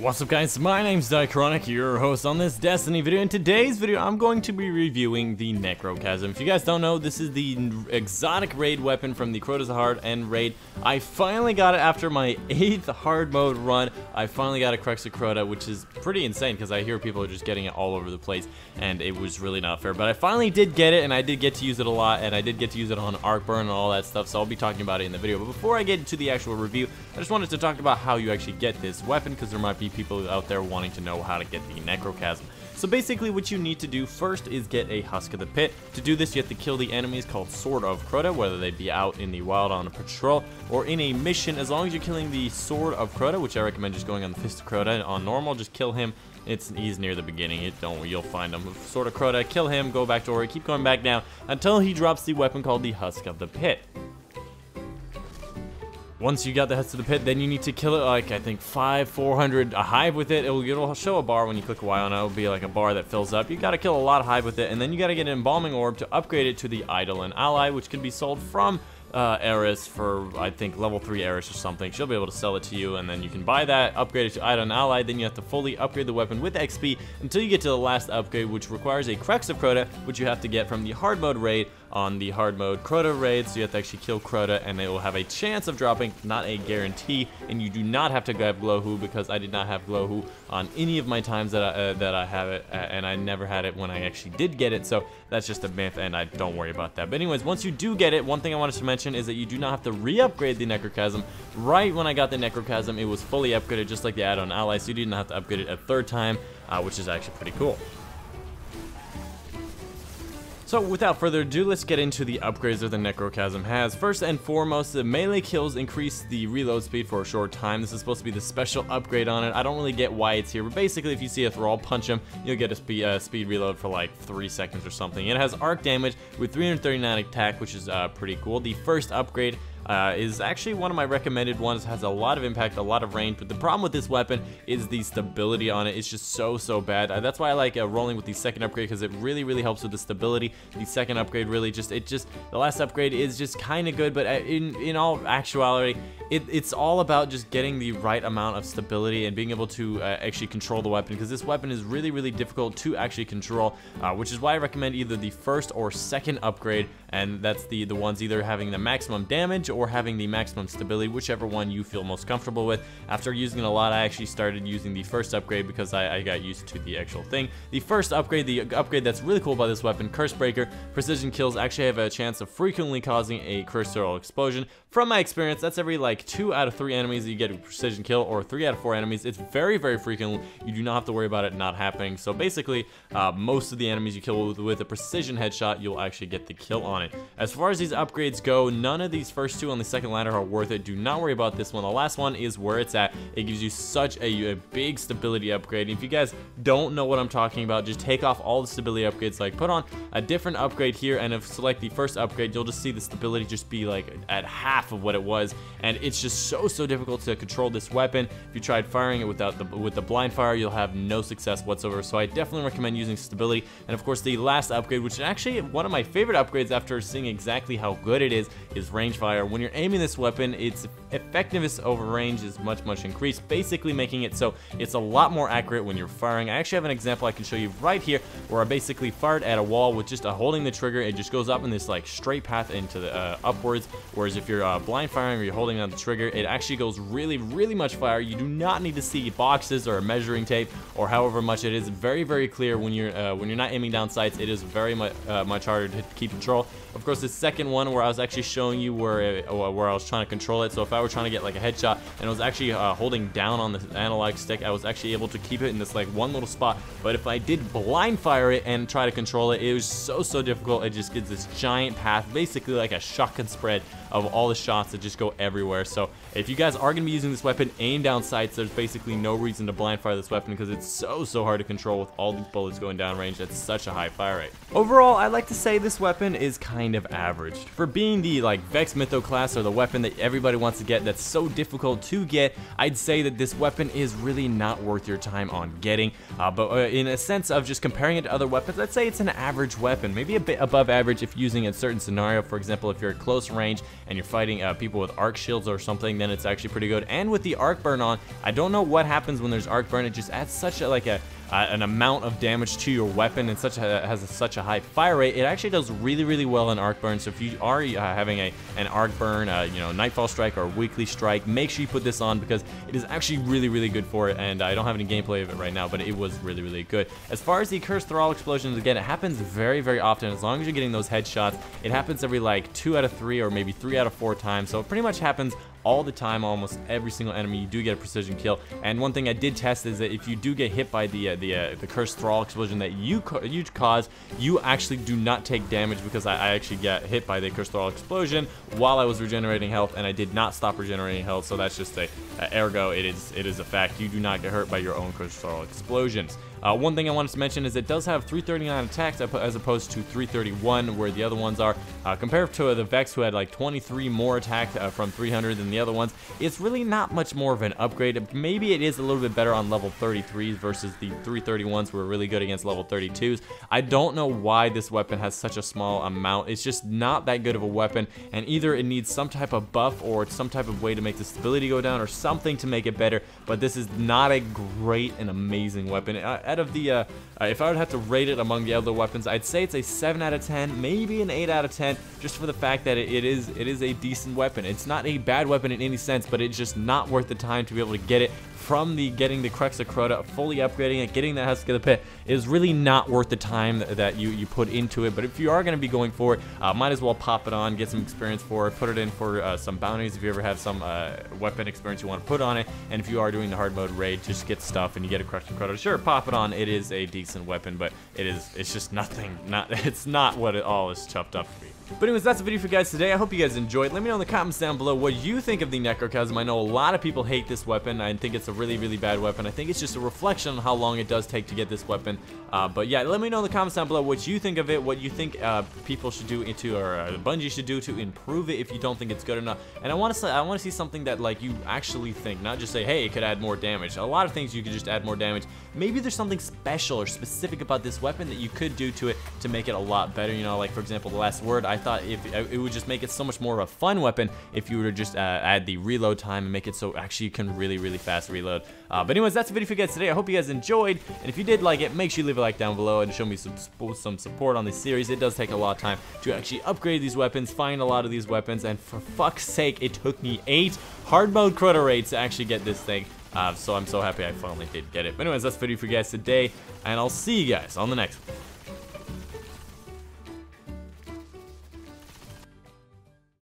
What's up guys, my name's Dychronic, your host on this Destiny video. In today's video, I'm going to be reviewing the Necrochasm. If you guys don't know, this is the exotic raid weapon from the Crota's Hard End raid. I finally got it after my 8th hard mode run. I finally got a Crux of Crota, which is pretty insane because I hear people are just getting it all over the place, and it was really not fair. But I finally did get it, and I did get to use it a lot, and I did get to use it on Arc Burn and all that stuff, so I'll be talking about it in the video. But before I get into the actual review, I just wanted to talk about how you actually get this weapon, because there might be people out there wanting to know how to get the Necrochasm. So basically what you need to do first is get a Husk of the Pit. To do this you have to kill the enemies called Sword of Crota, whether they be out in the wild on a patrol or in a mission. As long as you're killing the Sword of Crota, which I recommend just going on the Fist of Crota on normal, just kill him. It's he's near the beginning. It don't you'll find him. Sword of Crota, kill him, go back to Ori, keep going back down until he drops the weapon called the Husk of the Pit. Once you got the Husk of the Pit, then you need to kill it like, I think, 5, 400, a hive with it. It'll, it'll show a bar when you click Y on it. It'll be like a bar that fills up. You gotta kill a lot of hive with it, and then you gotta get an embalming orb to upgrade it to the Eidolon Ally, which can be sold from uh, Eris for, I think, level 3 Eris or something. She'll be able to sell it to you, and then you can buy that, upgrade it to Eidolon Ally, then you have to fully upgrade the weapon with XP until you get to the last upgrade, which requires a Crux of Crota, which you have to get from the hard mode raid on the hard mode Crota raid, so you have to actually kill Crota, and it will have a chance of dropping, not a guarantee, and you do not have to grab Glowhu, because I did not have Glowhu on any of my times that I, uh, that I have it, uh, and I never had it when I actually did get it, so that's just a myth, and I don't worry about that. But anyways, once you do get it, one thing I wanted to mention is that you do not have to re-upgrade the Necrochasm. Right when I got the Necrochasm, it was fully upgraded, just like the Eidolon Ally, so you didn't have to upgrade it a third time, uh, which is actually pretty cool. So without further ado, let's get into the upgrades that the Necrochasm has. First and foremost, the melee kills increase the reload speed for a short time. This is supposed to be the special upgrade on it. I don't really get why it's here, but basically if you see a Thrall punch him, you'll get a speed, uh, speed reload for like 3 seconds or something. It has arc damage with 339 attack, which is uh, pretty cool. The first upgrade uh, is actually one of my recommended ones. Has a lot of impact, a lot of range, but the problem with this weapon is the stability on it. It's just so, so bad. Uh, that's why I like uh, rolling with the second upgrade because it really, really helps with the stability. The second upgrade really just, it just, the last upgrade is just kind of good, but uh, in, in all actuality, it, it's all about just getting the right amount of stability and being able to uh, actually control the weapon because this weapon is really, really difficult to actually control, uh, which is why I recommend either the first or second upgrade, and that's the, the ones either having the maximum damage or having the maximum stability, whichever one you feel most comfortable with. After using it a lot, I actually started using the first upgrade because I, I got used to the actual thing. The first upgrade, the upgrade that's really cool about this weapon, Cursebringer, precision kills actually have a chance of frequently causing a cursed thrall explosion. From my experience, that's every like two out of three enemies that you get a precision kill, or three out of four enemies. It's very, very frequent. You do not have to worry about it not happening. So basically, uh, most of the enemies you kill with, with a precision headshot, you'll actually get the kill on it. As far as these upgrades go, none of these first two on the second ladder are worth it. Do not worry about this one. The last one is where it's at. It gives you such a, a big stability upgrade. And If you guys don't know what I'm talking about, just take off all the stability upgrades. Like put on a different upgrade here, and if select the first upgrade, you'll just see the stability just be like at half of what it was. And it's just so so difficult to control this weapon. If you tried firing it without the with the blind fire, you'll have no success whatsoever. So I definitely recommend using stability. And of course, the last upgrade, which is actually one of my favorite upgrades after seeing exactly how good it is, is range fire. When you're aiming this weapon, its effectiveness over range is much, much increased, basically making it so it's a lot more accurate when you're firing. I actually have an example I can show you right here where I basically fired at a wall with just a holding the trigger. It just goes up in this like straight path into the uh, upwards, whereas if you're uh, blind firing or you're holding on the trigger, it actually goes really, really much fire. You do not need to see boxes or a measuring tape or however much it is. Very, very clear when you're uh, when you're not aiming down sights. It is very much uh, much harder to keep control. Of course, the second one where I was actually showing you where it, where I was trying to control it. So if I were trying to get like a headshot and I was actually uh, holding down on the analog stick, I was actually able to keep it in this like one little spot. But if I did blind fire it and try to control it, it was so so difficult. It just gets this giant path, basically like a shotgun spread of all the shots that just go everywhere. So if you guys are going to be using this weapon, aim down sights. There's basically no reason to blind fire this weapon because it's so, so hard to control with all these bullets going down range at such a high fire rate. Overall, I'd like to say this weapon is kind of average. For being the like Vex Mythoclast or the weapon that everybody wants to get that's so difficult to get, I'd say that this weapon is really not worth your time on getting. Uh, but uh, in a sense of just comparing it to other weapons, let's say it's an average weapon. Maybe a bit above average if using a certain scenario. For example, if you're at close range and you're fighting uh, people with arc shields or something, then it's actually pretty good. And with the arc burn on, I don't know what happens when there's arc burn. It just adds such a like a uh, an amount of damage to your weapon and such a, has a, such a high fire rate, it actually does really, really well in Arc Burn. So if you are uh, having a an Arc Burn, uh, you know, Nightfall Strike or Weekly Strike, make sure you put this on because it is actually really, really good for it. And I don't have any gameplay of it right now, but it was really, really good. As far as the Cursed Thrall explosions, again, it happens very, very often. As long as you're getting those headshots, it happens every like two out of three or maybe three out of four times. So it pretty much happens all the time, almost every single enemy, you do get a precision kill. And one thing I did test is that if you do get hit by the uh, the uh, the cursed thrall explosion that you you cause, you actually do not take damage because I, I actually get hit by the cursed thrall explosion while I was regenerating health, and I did not stop regenerating health. So that's just a uh, ergo. It is it is a fact. You do not get hurt by your own cursed thrall explosions. Uh, one thing I wanted to mention is it does have 339 attacks as opposed to 331 where the other ones are. Uh, compared to the Vex who had like 23 more attack uh, from 300 than the other ones, it's really not much more of an upgrade. Maybe it is a little bit better on level 33s versus the 331s who are really good against level 32s. I don't know why this weapon has such a small amount. It's just not that good of a weapon and either it needs some type of buff or some type of way to make the stability go down or something to make it better, but this is not a great and amazing weapon. Uh, out of the, uh, uh, if I would have to rate it among the other weapons, I'd say it's a 7 out of 10, maybe an 8 out of 10, just for the fact that it, it is it is a decent weapon. It's not a bad weapon in any sense, but it's just not worth the time to be able to get it from the getting the Crux of Crota, fully upgrading it, getting the Husk of the Pit is really not worth the time that you, you put into it. But if you are going to be going for it, uh, might as well pop it on, get some experience for it, put it in for uh, some bounties if you ever have some uh, weapon experience you want to put on it. And if you are doing the hard mode raid, just get stuff and you get a Crux of Crota. Sure, pop it on. It is a decent weapon, but it is it's just nothing. Not It's not what it all is chuffed up to be. But anyways, that's the video for you guys today. I hope you guys enjoyed. Let me know in the comments down below what you think of the Necrochasm. I know a lot of people hate this weapon. I think it's a really, really bad weapon. I think it's just a reflection on how long it does take to get this weapon. Uh, but yeah, let me know in the comments down below what you think of it, what you think uh, people should do into, or uh, Bungie should do to improve it if you don't think it's good enough. And I want to I want to see something that like you actually think, not just say, hey, it could add more damage. A lot of things you could just add more damage. Maybe there's something special or specific about this weapon that you could do to it to make it a lot better. You know, like for example, the last word, I thought if it would just make it so much more of a fun weapon if you were to just uh, add the reload time and make it so actually you can really, really fast reload. Uh, but anyways, that's the video for you guys today. I hope you guys enjoyed. And if you did like it, make sure you leave a like down below and show me some, some support on this series. It does take a lot of time to actually upgrade these weapons, find a lot of these weapons. And for fuck's sake, it took me eight hard mode Crota raids to actually get this thing. Uh, so I'm so happy I finally did get it. But anyways, that's the video for you guys today. And I'll see you guys on the next one.